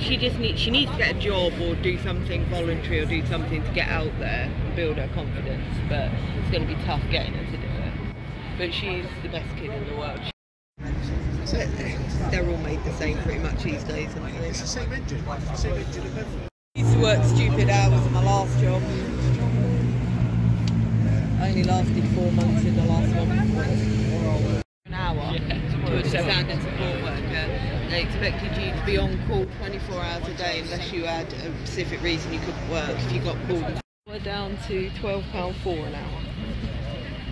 She just needs she needs to get a job or do something voluntary or do something to get out there and build her confidence. But it's going to be tough getting her to do it. But she's the best kid in the world. They're all made the same pretty much these days, aren't they? It's the same engine. Same engine of everything. I used to work stupid hours in my last job. I only lasted four months in the last one. An hour to a standard support worker. They expected you to be on call 24 hours a day unless you had a specific reason you couldn't work. If you got called, we're down to £12 four an hour.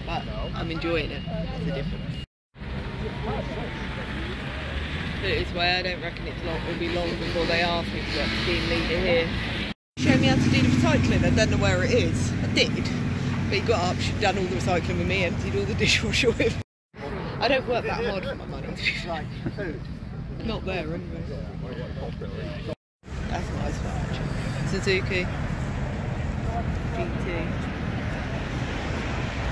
But I'm enjoying it. It's a difference. It this way, I don't reckon it's long, it'll be long before they ask me to work team leader here. Show me how to do the recycling. I don't know where it is. I did, but he got up, she'd done all the recycling with me, emptied all the dishwasher with. me. I don't work that hard for my money. Not there anyway. That's nice actually. Suzuki. GT.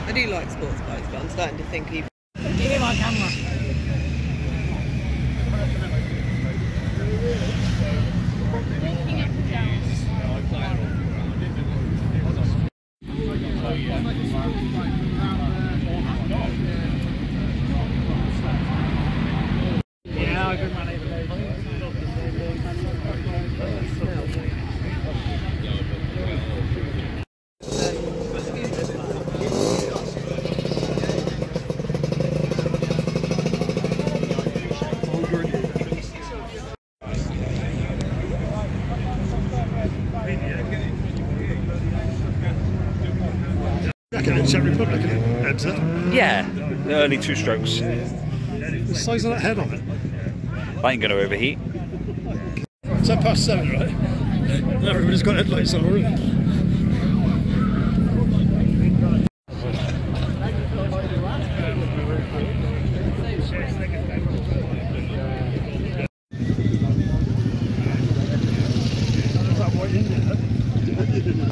I do like sports bikes, but I'm starting to think even. Give me my it's Czech Republic? Enter. Yeah, only two strokes. The size of that head on it. I ain't going to overheat. Ten past seven, right? Everybody's got headlights on already.